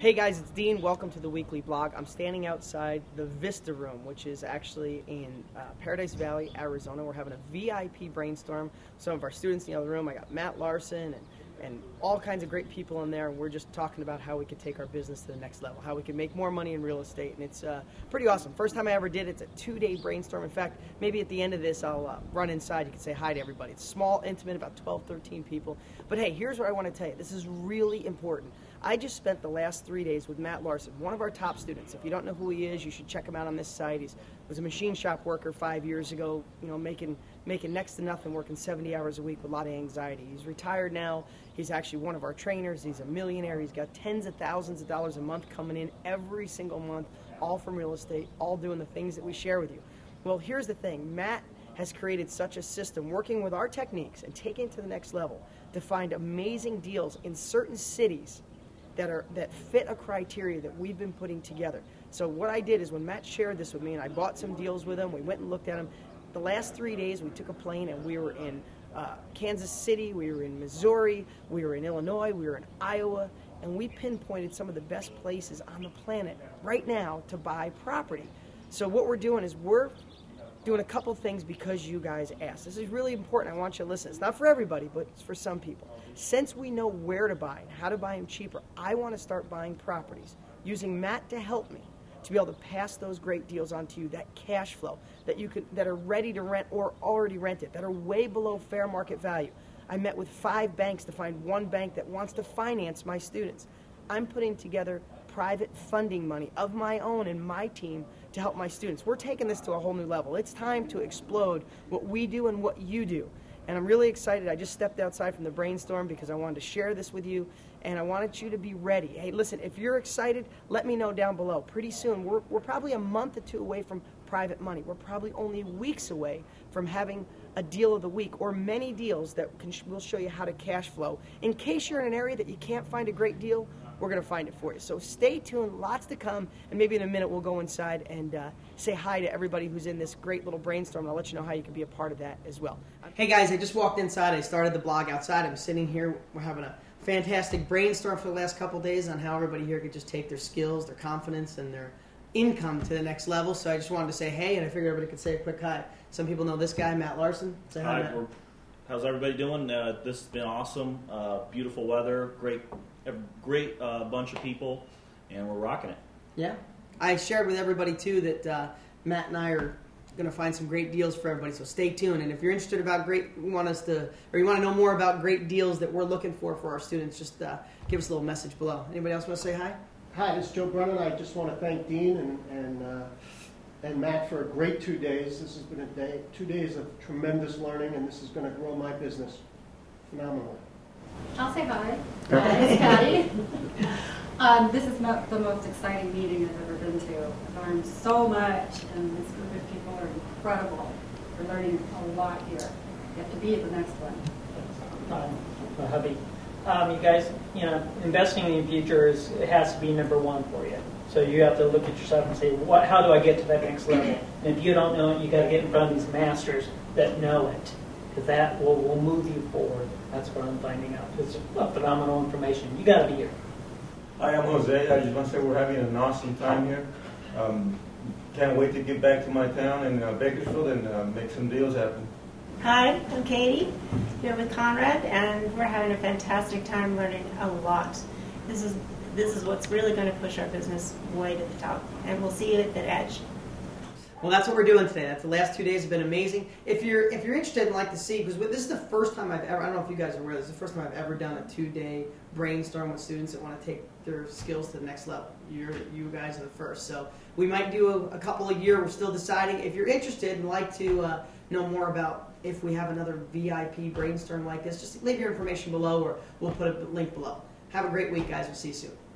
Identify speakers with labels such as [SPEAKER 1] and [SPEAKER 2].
[SPEAKER 1] Hey guys, it's Dean. Welcome to the weekly blog. I'm standing outside the Vista Room, which is actually in uh, Paradise Valley, Arizona. We're having a VIP brainstorm. Some of our students in the other room. I got Matt Larson and and all kinds of great people in there. And we're just talking about how we could take our business to the next level, how we can make more money in real estate. And it's uh, pretty awesome. First time I ever did it. It's a two day brainstorm. In fact, maybe at the end of this, I'll uh, run inside. You can say hi to everybody. It's small, intimate, about 12, 13 people. But hey, here's what I want to tell you this is really important. I just spent the last three days with Matt Larson, one of our top students. If you don't know who he is, you should check him out on this site. He was a machine shop worker five years ago, you know, making making next to nothing, working 70 hours a week with a lot of anxiety. He's retired now. He's actually one of our trainers. He's a millionaire. He's got tens of thousands of dollars a month coming in every single month, all from real estate, all doing the things that we share with you. Well, here's the thing Matt has created such a system working with our techniques and taking it to the next level to find amazing deals in certain cities that are that fit a criteria that we've been putting together. So what I did is when Matt shared this with me and I bought some deals with him, we went and looked at them. The last three days we took a plane and we were in uh, Kansas City, we were in Missouri, we were in Illinois, we were in Iowa, and we pinpointed some of the best places on the planet right now to buy property. So what we're doing is we're doing a couple things because you guys asked. This is really important. I want you to listen. It's not for everybody, but it's for some people. Since we know where to buy and how to buy them cheaper, I want to start buying properties using Matt to help me to be able to pass those great deals on to you, that cash flow that you can that are ready to rent or already rented, that are way below fair market value. I met with five banks to find one bank that wants to finance my students. I'm putting together private funding money of my own and my team to help my students. We're taking this to a whole new level. It's time to explode what we do and what you do. And I'm really excited. I just stepped outside from the brainstorm because I wanted to share this with you and I wanted you to be ready. Hey, listen, if you're excited, let me know down below. Pretty soon, we're, we're probably a month or two away from private money. We're probably only weeks away from having a deal of the week or many deals that can, will show you how to cash flow. In case you're in an area that you can't find a great deal, we're going to find it for you. So stay tuned, lots to come, and maybe in a minute we'll go inside and uh, say hi to everybody who's in this great little brainstorm. I'll let you know how you can be a part of that as well. Hey guys, I just walked inside. I started the blog outside. I'm sitting here. We're having a fantastic brainstorm for the last couple days on how everybody here could just take their skills, their confidence, and their income to the next level. So I just wanted to say hey, and I figured everybody could say a quick hi. Some people know this guy, Matt Larson. Say hi,
[SPEAKER 2] Hi,
[SPEAKER 1] Matt.
[SPEAKER 2] How's everybody doing? Uh, this has been awesome. Uh, beautiful weather, great, a great uh, bunch of people, and we're rocking it.
[SPEAKER 1] Yeah. I shared with everybody too that uh, Matt and I are going to find some great deals for everybody. So stay tuned. And if you're interested about great, you want us to, or you want to know more about great deals that we're looking for for our students, just uh, give us a little message below. Anybody else want to say hi?
[SPEAKER 3] Hi, this is Joe Brennan. I just want to thank Dean and, and, uh, and Matt for a great two days. This has been a day, two days of tremendous learning, and this is going to grow my business phenomenally.
[SPEAKER 4] I'll say hi. My name is Patty. Um, this is mo- the most exciting meeting I've ever been to. I've learned so much, and this group of people are incredible. We're learning a lot here. You have to be at the next one.
[SPEAKER 5] um, my hubby. Um, you guys, you know, investing in the future is it has to be number one for you. So you have to look at yourself and say, what? How do I get to that next level? And if you don't know it, you got to get in front of these masters that know it, because that will, will move you forward. That's what I'm finding out. It's phenomenal information. You got to be here.
[SPEAKER 6] Hi, I'm Jose. I just want to say we're having an awesome time here. Um, can't wait to get back to my town in uh, Bakersfield and uh, make some deals happen.
[SPEAKER 7] Hi, I'm Katie, here with Conrad, and we're having a fantastic time learning a lot. This is this is what's really going to push our business way to the top, and we'll see you at the edge.
[SPEAKER 1] Well, that's what we're doing today. That's the last two days have been amazing. If you're if you're interested and like to see, because this is the first time I've ever I don't know if you guys are aware. This is the first time I've ever done a two day brainstorm with students that want to take their skills to the next level. You're you guys are the first, so we might do a, a couple a year. We're still deciding. If you're interested and like to uh, know more about if we have another VIP brainstorm like this, just leave your information below, or we'll put a link below. Have a great week, guys. We'll see you soon.